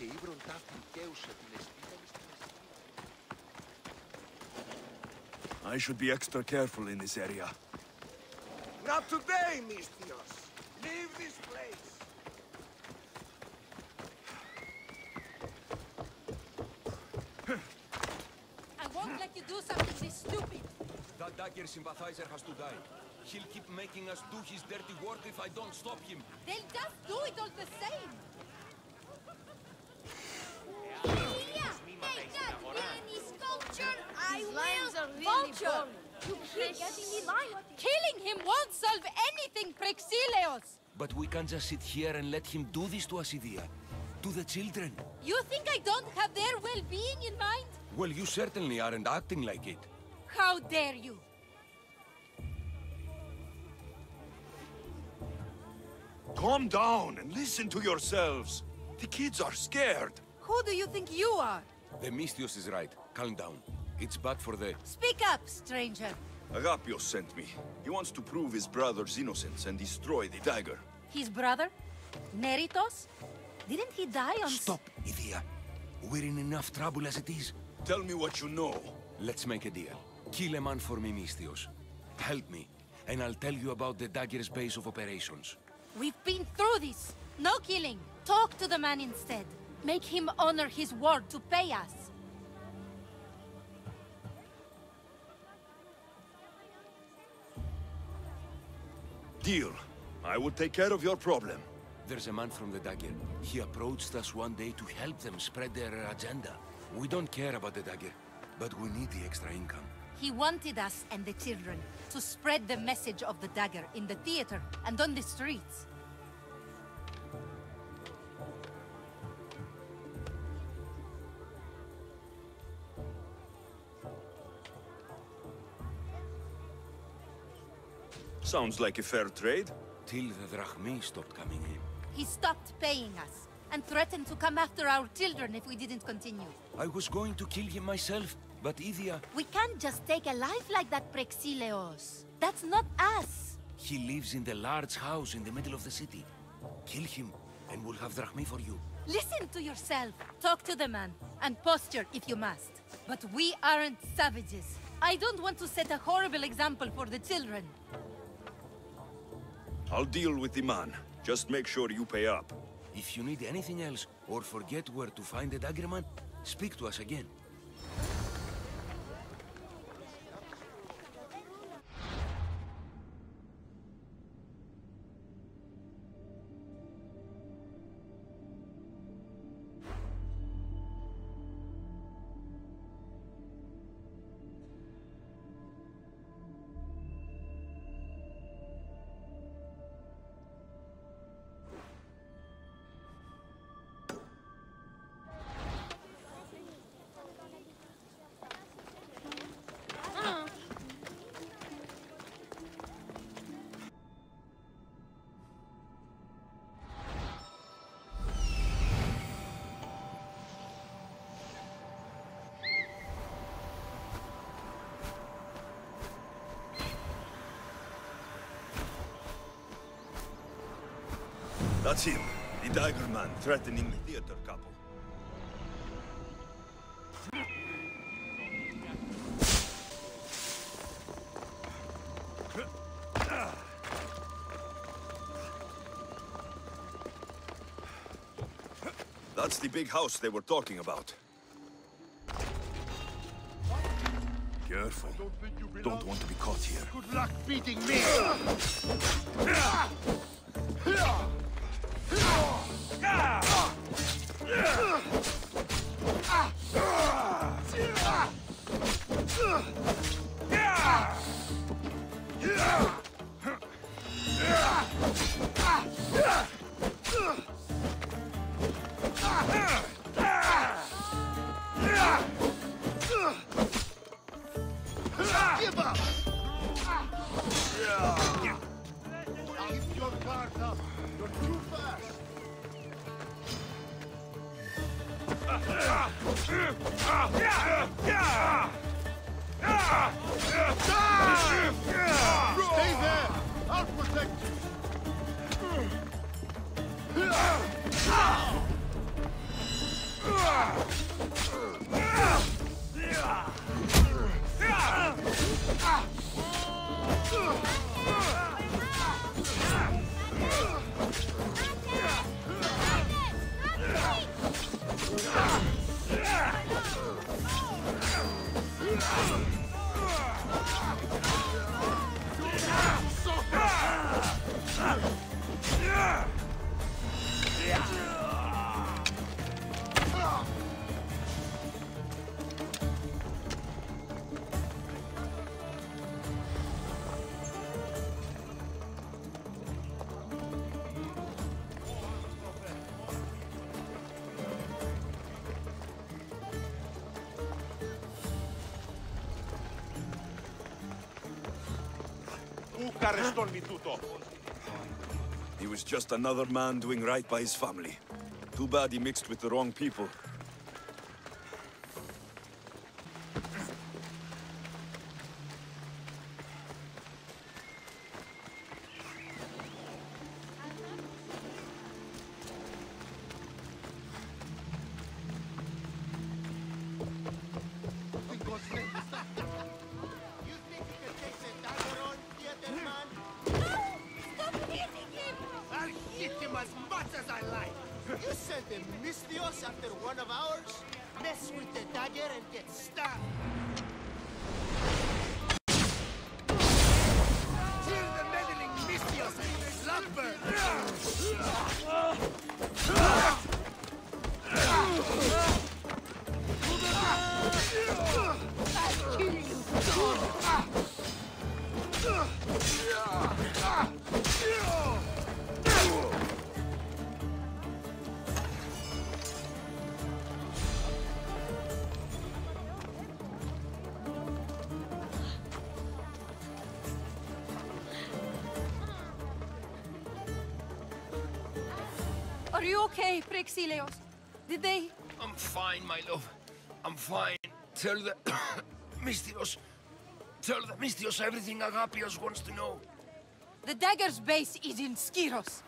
και ύβρον την. I should be extra careful in this area. Not today, Misthios. Leave this place. I won't let you do something this stupid. That dagger sympathizer has to die. He'll keep making us do his dirty work if I don't stop him. They'll just do it all the same. Hey, Dad, any sculpture? I lines will. are really Vulture! boring. You Killing him won't solve anything, Prexileos! But we can't just sit here and let him do this to Asidia. To the children. You think I don't have their well-being in mind? Well, you certainly aren't acting like it. How dare you? Calm down and listen to yourselves. The kids are scared. Who do you think you are? The Misthios is right. Calm down. It's bad for the... Speak up, stranger. Agapios sent me. He wants to prove his brother's innocence and destroy the dagger. His brother? Neritos? Didn't he die on... Stop, Idia. We're in enough trouble as it is. Tell me what you know. Let's make a deal. Kill a man for me, Misthios. Help me, and I'll tell you about the dagger's base of operations. We've been through this. No killing. Talk to the man instead. Make him honor his word to pay us. Deal. I will take care of your problem. There's a man from the dagger. He approached us one day to help them spread their agenda. We don't care about the dagger, but we need the extra income. He wanted us and the children to spread the message of the dagger in the theater and on the streets. Sounds like a fair trade. Till the drachmi stopped coming in. He stopped paying us and threatened to come after our children if we didn't continue. I was going to kill him myself, but Idia... We can't just take a life like that, Prexileos. That's not us. He lives in the large house in the middle of the city. Kill him, and we'll have drachmi for you. Listen to yourself. Talk to the man, and posture if you must. But we aren't savages. I don't want to set a horrible example for the children. I'll deal with the man. Just make sure you pay up. If you need anything else, or forget where to find the daggerman, speak to us again. That's him. The dagger man threatening the theater couple. That's the big house they were talking about. Careful. Don't want to be caught here. Good luck beating me. Give Stay there! I'll protect He was just another man doing right by his family. Too bad he mixed with the wrong people. As much as I like. You sent the Misthios after one of ours? Mess with the dagger and get stabbed. Kill the meddling Misthios and! I'll kill you! Are you okay, Praxilios? Did they... I'm fine, my love. I'm fine. Tell the Misthios. Tell the Misthios everything Agapios wants to know. The Dagger's base is in Skyros.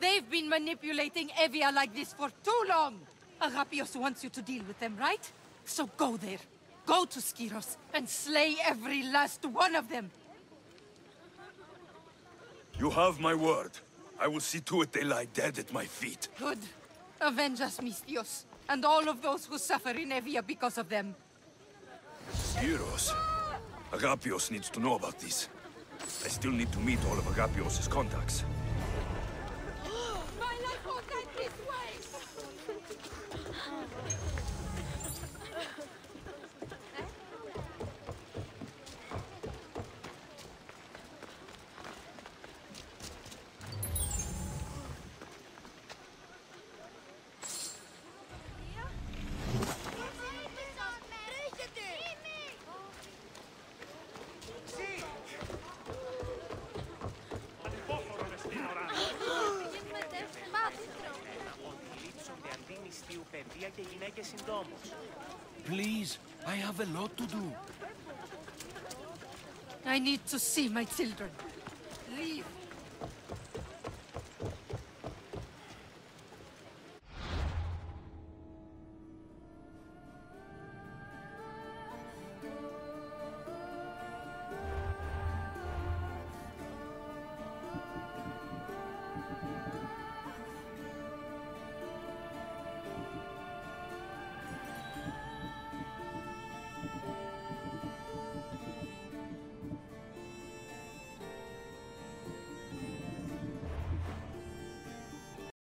They've been manipulating Evia like this for too long. Agapios wants you to deal with them, right? So go there. Go to Skyros and slay every last one of them. You have my word. I will see to it they lie dead at my feet. Good. Avenge us, Misthios. And all of those who suffer in Evia because of them. Skyros. Agapios needs to know about this. I still need to meet all of Agapios' contacts. Have a lot to do. I need to see my children.